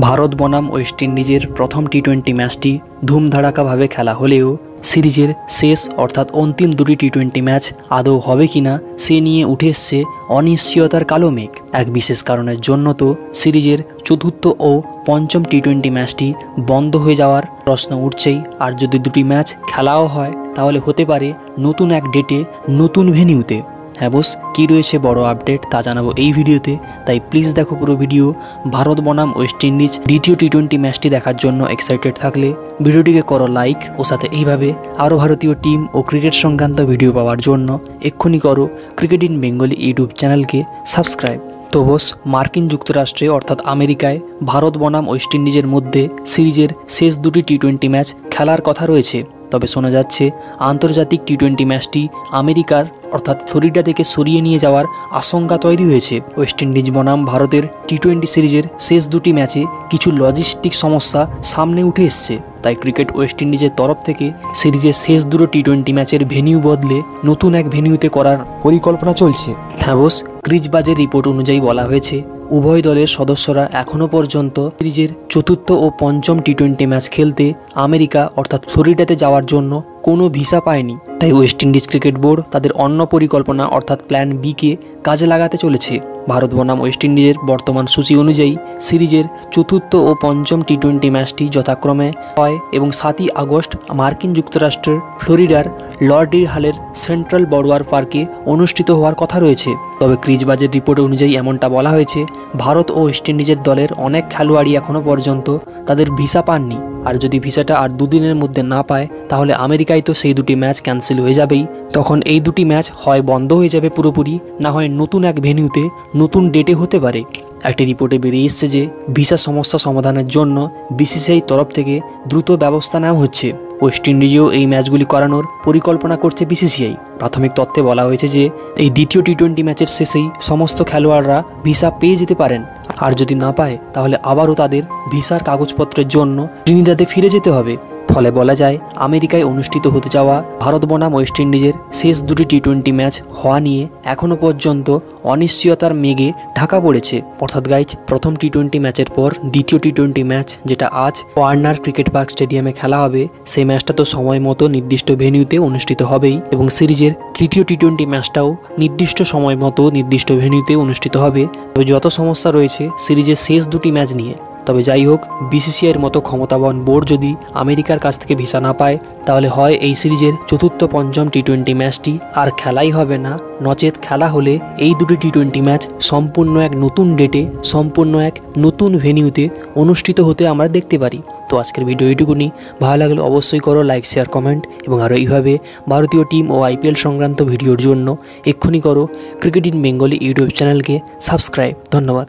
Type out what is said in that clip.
ভারত বনাম ওয়েস্ট ইন্ডিজের প্রথম টি টোয়েন্টি ম্যাচটি ধুমধাড়াকাভাবে খেলা হলেও সিরিজের শেষ অর্থাৎ অন্তিম দুটি টি টোয়েন্টি ম্যাচ আদৌ হবে কিনা সে নিয়ে উঠে এসছে অনিশ্চয়তার কালো মেঘ। এক বিশেষ কারণের জন্য তো সিরিজের চতুর্থ ও পঞ্চম টি টোয়েন্টি ম্যাচটি বন্ধ হয়ে যাওয়ার প্রশ্ন উঠছেই। আর যদি দুটি ম্যাচ খেলাও হয়, তাহলে হতে পারে নতুন এক ডেটে নতুন ভেনিউতে হ্যাঁ বস, কী রয়েছে বড় আপডেট তা জানাব এই ভিডিওতে। তাই প্লিজ দেখো পুরো ভিডিও। ভারত বনাম ওয়েস্ট ইন্ডিজ দ্বিতীয় টি টোয়েন্টি ম্যাচটি দেখার জন্য এক্সাইটেড থাকলে ভিডিওটিকে করো লাইক ও সাথে এইভাবে আরও ভারতীয় টিম ও ক্রিকেট সংক্রান্ত ভিডিও পাওয়ার জন্য এক্ষুনি করো ক্রিকেট ইন বেঙ্গলি ইউটিউব চ্যানেলকে সাবস্ক্রাইব তো বস, মার্কিন যুক্তরাষ্ট্রে অর্থাৎ আমেরিকায় ভারত বনাম ওয়েস্ট ইন্ডিজের মধ্যে সিরিজের শেষ দুটি টি টোয়েন্টি ম্যাচ খেলার কথা রয়েছে। তবে শোনা যাচ্ছে আন্তর্জাতিক টি টোয়েন্টি ম্যাচটি আমেরিকার অর্থাৎ ফ্লোরিডা থেকে সরিয়ে নিয়ে যাওয়ার আশঙ্কা তৈরি হয়েছে। ওয়েস্ট ইন্ডিজ বনাম ভারতের টি টোয়েন্টি সিরিজের শেষ দুটি ম্যাচে কিছু লজিস্টিক সমস্যা সামনে উঠে এসছে। তাই ক্রিকেট ওয়েস্ট ইন্ডিজের তরফ থেকে সিরিজের শেষ দুটো টি টোয়েন্টি ম্যাচের ভেনিউ বদলে নতুন এক ভেনিউতে করার পরিকল্পনা চলছে। হ্যাঁ বোস ক্রিজবাজের রিপোর্ট অনুযায়ী বলা হয়েছে উভয় দলের সদস্যরা এখনও পর্যন্ত সিরিজের চতুর্থ ও পঞ্চম টি টোয়েন্টি ম্যাচ খেলতে আমেরিকা, অর্থাৎ ফ্লোরিডাতে যাওয়ার জন্য কোনো ভিসা পায়নি। তাই ওয়েস্ট ইন্ডিজ ক্রিকেট বোর্ড তাদের অন্য পরিকল্পনা, অর্থাৎ প্ল্যান বিকে কাজে লাগাতে চলেছে। ভারত বনাম ওয়েস্ট ইন্ডিজের বর্তমান সূচি অনুযায়ী সিরিজের চতুর্থ ও পঞ্চম টি টোয়েন্টি ম্যাচটি যথাক্রমে হয় এবং সাতই আগস্ট মার্কিন যুক্তরাষ্ট্রের ফ্লোরিডার লর্ডির হালের সেন্ট্রাল বড়োয়ার পার্কে অনুষ্ঠিত হওয়ার কথা রয়েছে। তবে ক্রিজবাজের রিপোর্ট অনুযায়ী এমনটা বলা হয়েছে, ভারত ও ওয়েস্ট ইন্ডিজের দলের অনেক খেলোয়াড়ই এখনও পর্যন্ত তাদের ভিসা পাননি। আর যদি ভিসাটা আর দুদিনের মধ্যে না পায় তাহলে আমেরিকায় তো সেই দুটি ম্যাচ ক্যান্সেল হয়ে যাবেই। তখন এই দুটি ম্যাচ হয় বন্ধ হয়ে যাবে পুরোপুরি, না হয় নতুন এক ভেন্যুতে নতুন ডেটে হতে পারে। একটি রিপোর্টে বেরিয়ে এসছে যে, ভিসা সমস্যা সমাধানের জন্য বিসিসিআই তরফ থেকে দ্রুত ব্যবস্থা নেওয়া হচ্ছে। ওয়েস্ট ইন্ডিজেও এই ম্যাচগুলি করানোর পরিকল্পনা করছে বিসিসিআই। প্রাথমিক তত্ত্বে বলা হয়েছে যে, এই দ্বিতীয় টি টোয়েন্টি ম্যাচের শেষেই সমস্ত খেলোয়াড়রা ভিসা পেয়ে যেতে পারেন। আর যদি না পায়, তাহলে আবারও তাদের ভিসার কাগজপত্রের জন্য ট্রিনিদাদে ফিরে যেতে হবে। ফলে বলা যায়, আমেরিকায় অনুষ্ঠিত হতে যাওয়া ভারত বনাম ওয়েস্ট ইন্ডিজের শেষ দুটি টি টোয়েন্টি ম্যাচ হওয়া নিয়ে এখনও পর্যন্ত অনিশ্চয়তার মেঘে ঢাকা পড়েছে। অর্থাৎ গাইজ প্রথম টি টোয়েন্টি ম্যাচের পর দ্বিতীয় টি টোয়েন্টি ম্যাচ যেটা আজ ওয়ার্নার ক্রিকেট পার্ক স্টেডিয়ামে খেলা হবে, সেই ম্যাচটা তো সময় মতো নির্দিষ্ট ভেন্যুতে অনুষ্ঠিত হবেই এবং সিরিজের তৃতীয় টি টোয়েন্টি ম্যাচটাও নির্দিষ্ট সময় মতো নির্দিষ্ট ভেন্যুতে অনুষ্ঠিত হবে। তবে যত সমস্যা রয়েছে, সিরিজের শেষ দুটি ম্যাচ নিয়ে। তবে যাই হোক বিসিসিআইয়ের মতো ক্ষমতাবান বোর্ড যদি আমেরিকার কাছ থেকে ভিসা না পায়, তাহলে হয় এই সিরিজের চতুর্থ পঞ্চম টি টোয়েন্টি ম্যাচটি। আর খেলাই হবে না। নচেত খেলা হলে এই দুটি টি টোয়েন্টি ম্যাচ সম্পূর্ণ এক নতুন ডেটে, সম্পূর্ণ এক নতুন ভেন্যুতে অনুষ্ঠিত হতে আমরা দেখতে পারি। তো আজকের ভিডিও এইটুকুনি। ভালো লাগলে অবশ্যই করো লাইক, শেয়ার, কমেন্ট এবং আরও এইভাবে ভারতীয় টিম ও আইপিএল সংক্রান্ত ভিডিওর জন্য এক্ষুনি করো। ক্রিকেট ইন বেঙ্গলি ইউটিউব চ্যানেলকে সাবস্ক্রাইব। ধন্যবাদ।